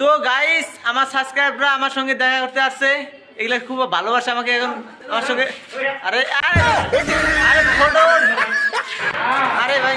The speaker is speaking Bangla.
তো গাইস আমার সাবস্ক্রাইবরা আমার সঙ্গে দেখা করতে আসছে। এগুলো খুব ভালোবাসে আমাকে এখন আমার সঙ্গে। আরে আরে আরে আরে ভাই।